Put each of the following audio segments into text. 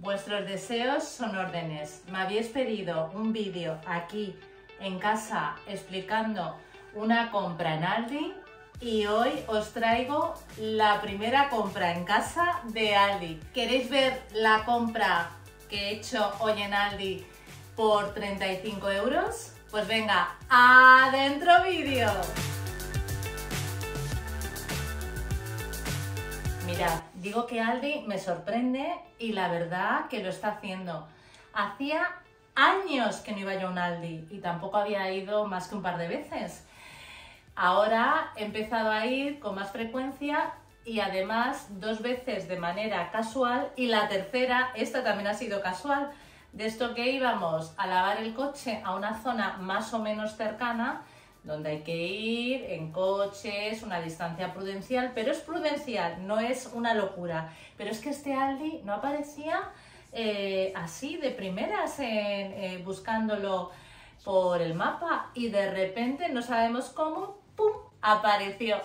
Vuestros deseos son órdenes. Me habéis pedido un vídeo aquí en casa explicando una compra en Aldi y hoy os traigo la primera compra en casa de Aldi. ¿Queréis ver la compra que he hecho hoy en Aldi por 35 euros? Pues venga, adentro vídeo. Mirad, digo que Aldi me sorprende y la verdad que lo está haciendo. Hacía años que no iba yo a un Aldi y tampoco había ido más que un par de veces. Ahora he empezado a ir con más frecuencia y además dos veces de manera casual y la tercera, esta también ha sido casual, de esto que íbamos a lavar el coche a una zona más o menos cercana, donde hay que ir en coches, una distancia prudencial, pero es prudencial, no es una locura. Pero es que este Aldi no aparecía eh, así de primeras eh, buscándolo por el mapa y de repente no sabemos cómo, ¡pum!, apareció.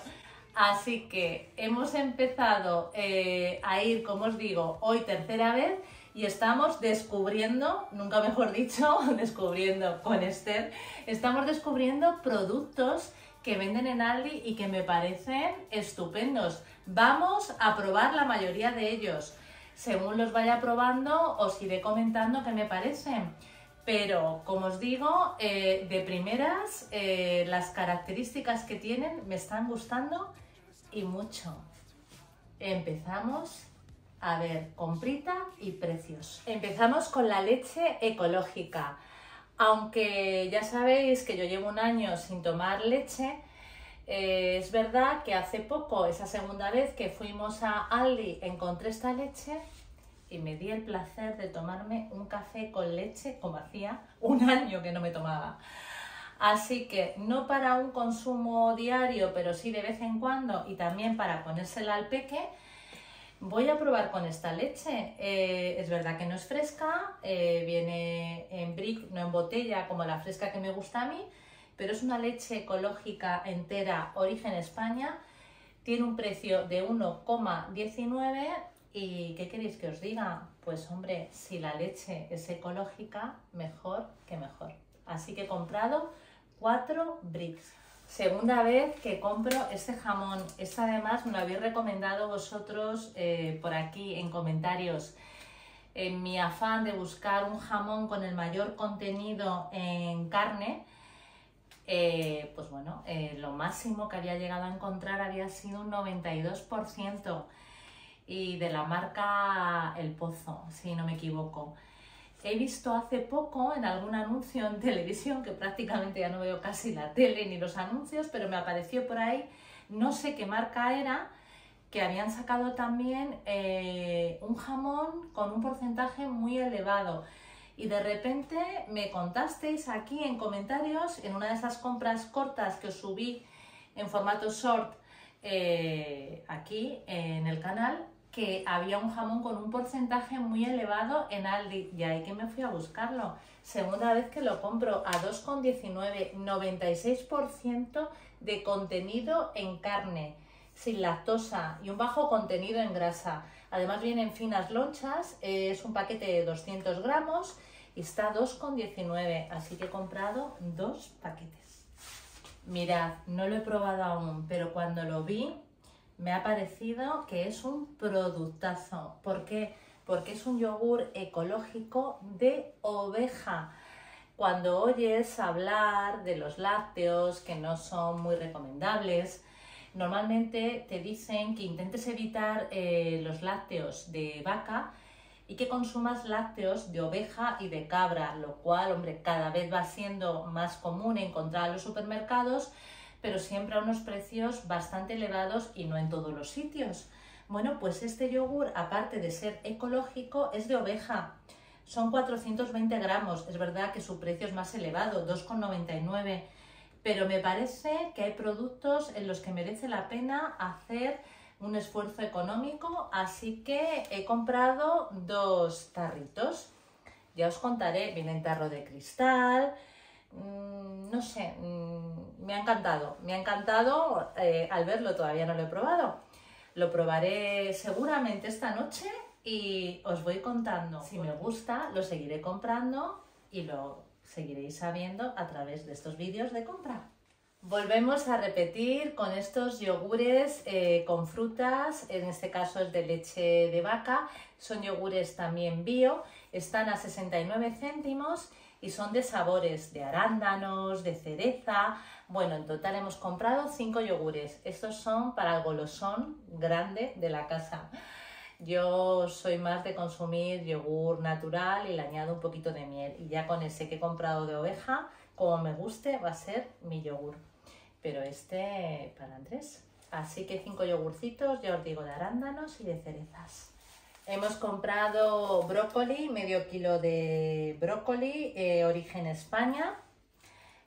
Así que hemos empezado eh, a ir, como os digo, hoy tercera vez y estamos descubriendo, nunca mejor dicho, descubriendo con Esther, estamos descubriendo productos que venden en Aldi y que me parecen estupendos. Vamos a probar la mayoría de ellos. Según los vaya probando, os iré comentando qué me parecen. Pero, como os digo, eh, de primeras, eh, las características que tienen me están gustando y mucho. Empezamos a ver, comprita y precios. Empezamos con la leche ecológica. Aunque ya sabéis que yo llevo un año sin tomar leche, eh, es verdad que hace poco, esa segunda vez que fuimos a Aldi, encontré esta leche y me di el placer de tomarme un café con leche como hacía un año que no me tomaba. Así que no para un consumo diario, pero sí de vez en cuando y también para ponérsela al peque, Voy a probar con esta leche. Eh, es verdad que no es fresca, eh, viene en brick, no en botella, como la fresca que me gusta a mí, pero es una leche ecológica entera, origen España. Tiene un precio de 1,19 y ¿qué queréis que os diga? Pues hombre, si la leche es ecológica, mejor que mejor. Así que he comprado 4 bricks. Segunda vez que compro este jamón. Este además me lo habéis recomendado vosotros eh, por aquí en comentarios. En mi afán de buscar un jamón con el mayor contenido en carne, eh, pues bueno, eh, lo máximo que había llegado a encontrar había sido un 92% y de la marca El Pozo, si no me equivoco. He visto hace poco en algún anuncio en televisión, que prácticamente ya no veo casi la tele ni los anuncios, pero me apareció por ahí, no sé qué marca era, que habían sacado también eh, un jamón con un porcentaje muy elevado. Y de repente me contasteis aquí en comentarios, en una de esas compras cortas que os subí en formato short eh, aquí en el canal, que había un jamón con un porcentaje muy elevado en Aldi y ahí que me fui a buscarlo. Segunda vez que lo compro a 2,19, 96% de contenido en carne, sin lactosa y un bajo contenido en grasa. Además vienen finas lonchas, es un paquete de 200 gramos y está 2,19, así que he comprado dos paquetes. Mirad, no lo he probado aún, pero cuando lo vi me ha parecido que es un productazo. ¿Por qué? Porque es un yogur ecológico de oveja. Cuando oyes hablar de los lácteos que no son muy recomendables, normalmente te dicen que intentes evitar eh, los lácteos de vaca y que consumas lácteos de oveja y de cabra, lo cual, hombre, cada vez va siendo más común encontrar en los supermercados pero siempre a unos precios bastante elevados y no en todos los sitios. Bueno, pues este yogur, aparte de ser ecológico, es de oveja. Son 420 gramos. Es verdad que su precio es más elevado, 2,99. Pero me parece que hay productos en los que merece la pena hacer un esfuerzo económico, así que he comprado dos tarritos. Ya os contaré, viene en tarro de cristal, Mm, no sé, mm, me ha encantado. Me ha encantado eh, al verlo, todavía no lo he probado. Lo probaré seguramente esta noche y os voy contando. Si me gusta, lo seguiré comprando y lo seguiréis sabiendo a través de estos vídeos de compra. Volvemos a repetir con estos yogures eh, con frutas, en este caso es de leche de vaca, son yogures también bio, están a 69 céntimos y son de sabores, de arándanos, de cereza. Bueno, en total hemos comprado 5 yogures. Estos son para el golosón grande de la casa. Yo soy más de consumir yogur natural y le añado un poquito de miel. Y ya con ese que he comprado de oveja, como me guste, va a ser mi yogur. Pero este para Andrés. Así que 5 yogurcitos, ya os digo, de arándanos y de cerezas. Hemos comprado brócoli, medio kilo de brócoli, eh, origen España.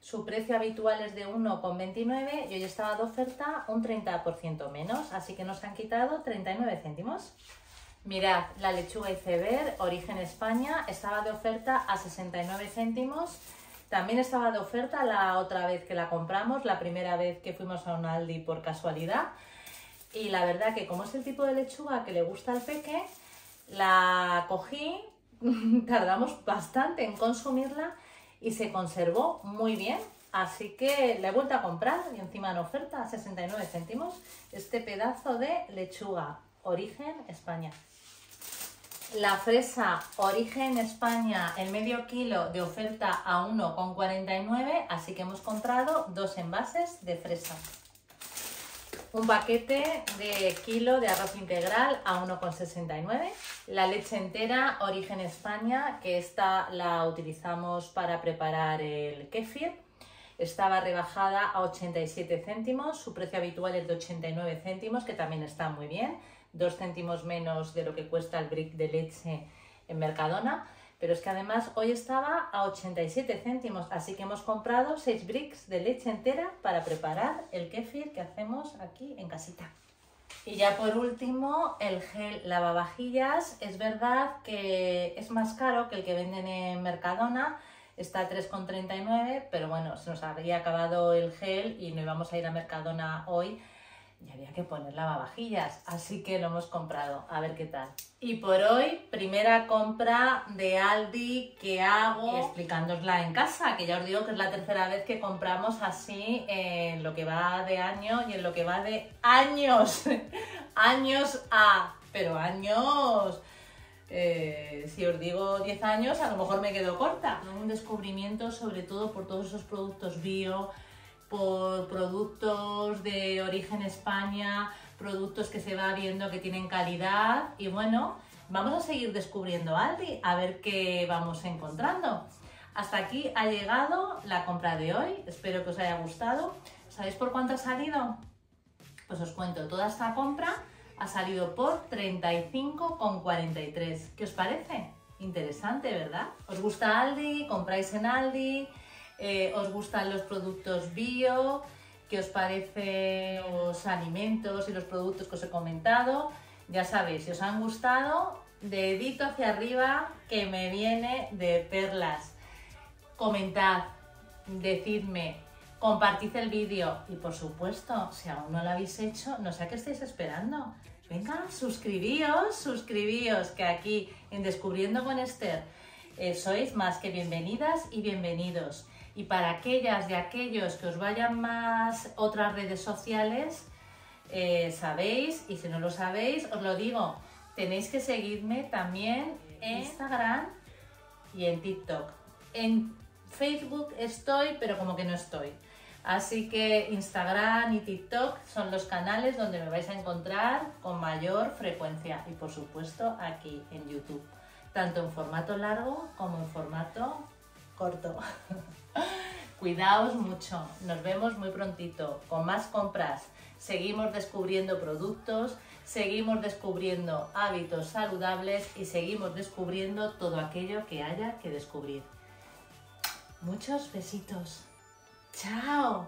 Su precio habitual es de 1,29 y hoy estaba de oferta un 30% menos, así que nos han quitado 39 céntimos. Mirad, la lechuga iceberg, origen España, estaba de oferta a 69 céntimos. También estaba de oferta la otra vez que la compramos, la primera vez que fuimos a un Aldi por casualidad. Y la verdad que como es el tipo de lechuga que le gusta al peque, la cogí, tardamos bastante en consumirla y se conservó muy bien. Así que la he vuelto a comprar y encima en oferta a 69 céntimos este pedazo de lechuga, origen España. La fresa origen España, el medio kilo de oferta a 1,49, así que hemos comprado dos envases de fresa un paquete de kilo de arroz integral a 1,69. La leche entera, origen España, que esta la utilizamos para preparar el kéfir. Estaba rebajada a 87 céntimos, su precio habitual es de 89 céntimos, que también está muy bien, 2 céntimos menos de lo que cuesta el brick de leche en Mercadona. Pero es que además hoy estaba a 87 céntimos, así que hemos comprado 6 bricks de leche entera para preparar el kéfir que hacemos aquí en casita. Y ya por último, el gel lavavajillas. Es verdad que es más caro que el que venden en Mercadona, está a 3,39, pero bueno, se nos había acabado el gel y no íbamos a ir a Mercadona hoy y había que poner lavavajillas, así que lo hemos comprado, a ver qué tal. Y por hoy, primera compra de Aldi que hago explicándosla en casa, que ya os digo que es la tercera vez que compramos así en lo que va de año y en lo que va de años, años a, pero años... Eh, si os digo 10 años, a lo mejor me quedo corta. Un descubrimiento sobre todo por todos esos productos bio, por productos de origen España, productos que se va viendo que tienen calidad y bueno, vamos a seguir descubriendo Aldi a ver qué vamos encontrando. Hasta aquí ha llegado la compra de hoy, espero que os haya gustado. ¿Sabéis por cuánto ha salido? Pues os cuento, toda esta compra ha salido por 35,43. ¿Qué os parece? Interesante, ¿verdad? ¿Os gusta Aldi? ¿Compráis en Aldi? Eh, os gustan los productos bio, qué os parecen los alimentos y los productos que os he comentado. Ya sabéis, si os han gustado, dedito hacia arriba que me viene de perlas. Comentad, decidme, compartid el vídeo y por supuesto, si aún no lo habéis hecho, no sé a qué estáis esperando. Venga, suscribíos, suscribíos, que aquí en Descubriendo con Esther eh, sois más que bienvenidas y bienvenidos. Y para aquellas y aquellos que os vayan más otras redes sociales, eh, sabéis, y si no lo sabéis, os lo digo, tenéis que seguirme también en Instagram y en TikTok. En Facebook estoy, pero como que no estoy. Así que Instagram y TikTok son los canales donde me vais a encontrar con mayor frecuencia. Y por supuesto aquí en YouTube, tanto en formato largo como en formato corto. Cuidaos mucho, nos vemos muy prontito con más compras. Seguimos descubriendo productos, seguimos descubriendo hábitos saludables y seguimos descubriendo todo aquello que haya que descubrir. Muchos besitos. ¡Chao!